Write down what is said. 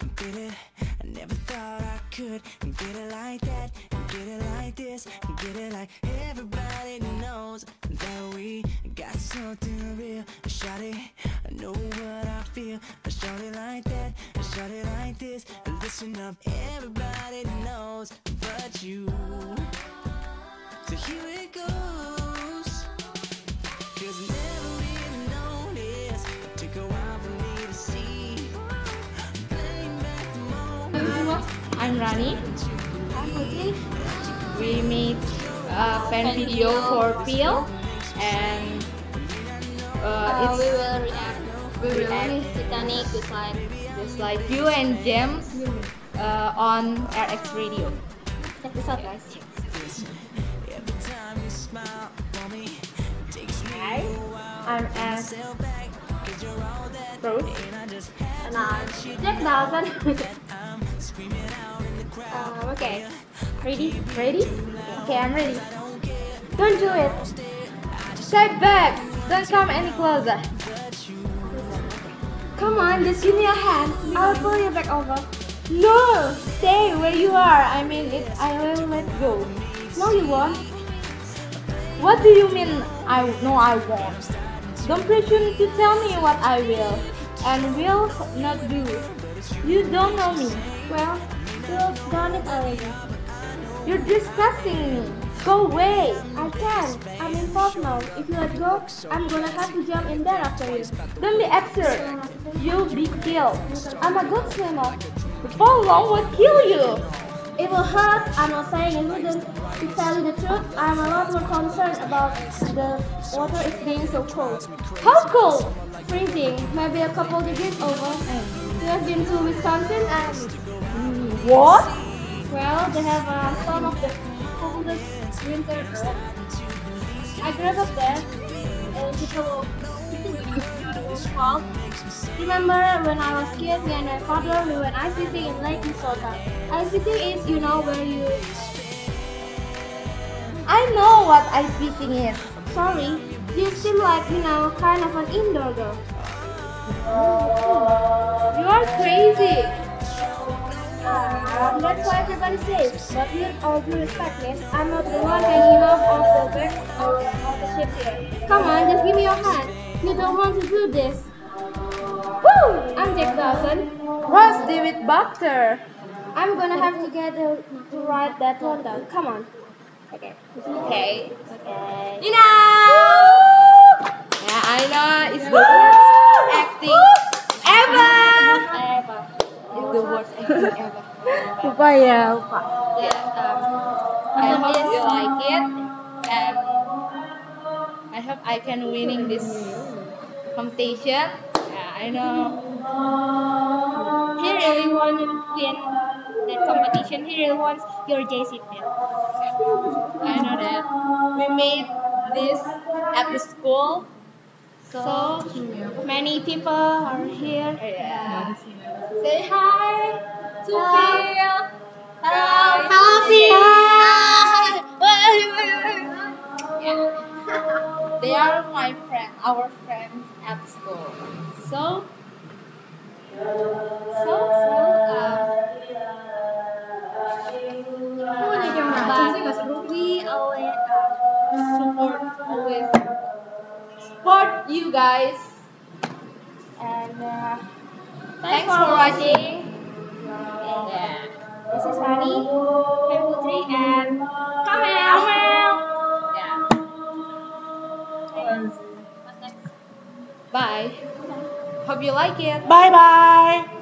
would get it. I never thought I could get it like that, get it like this, get it like everybody knows that we got something real. I shout it, I know what I feel. I shout it like that, I shout it like this. Listen up, everybody knows but you. I'm Rani. I'm. We made a fan video for Peel and uh, Uh, we will react. we will react. Titanic just like just like you and James uh, on RX Radio. check this out guys. Every time you smile for me, takes me Hi, I'm as back. Cause you're all that. Rose. And I just Nah, Jack Dawson. um, okay. Ready? Ready? Okay, I'm ready. Don't do it. Step back. Don't come any closer. Come on, just give me a hand. I'll pull you back over. No, stay where you are. I mean, it. I will let go. No, you won't. What do you mean? I no, I won't. Don't presume to tell me what I will and will not do. You don't know me. Well, you've done it already. You're disgusting me. Go away. I can't. I'm in involved now. If you let go, I'm gonna have to jump in there after you. Don't be absurd. You'll be killed. I'm a good swimmer. The fall long will kill you. It will hurt. I'm not saying it wouldn't. To tell you the truth, I'm a lot more concerned about the water is being so cold. How cold? Freezing, maybe a couple degrees over. Have been to Wisconsin and What? well, they have uh, some of the coldest winter. I grew up there and people fall. Remember when I was kid, me and my father we went ice fishing in Lake Minnesota. Ice fishing is, you know, where you I know what ice fishing is. Sorry, you seem like, you know, kind of an indoor girl. You that's why everybody says. But with all due respect, miss, I'm not the one hanging off of the back of, of the ship here. Come on, just give me your hand. You don't want to do this. Woo! I'm Jack Dawson. What's DeWitt Bukater? I'm gonna have to get uh, to write that one down. Come on. Okay. Okay. Okay. You know. Lupa ya, lupa. Yeah, um, I hope you like it, and I hope I can winning this competition. Yeah, I know. He really want to win that competition. He really wants your JC pin. I know that we made this at the school. So many people are here. Yeah. Say hi to Hello. They are my friend, our friends at school. So, so, so, uh, we always uh, support, always support you guys. And uh, Thanks for watching. And, Yeah. This is Rani, Bye. Hope you like it. Bye bye.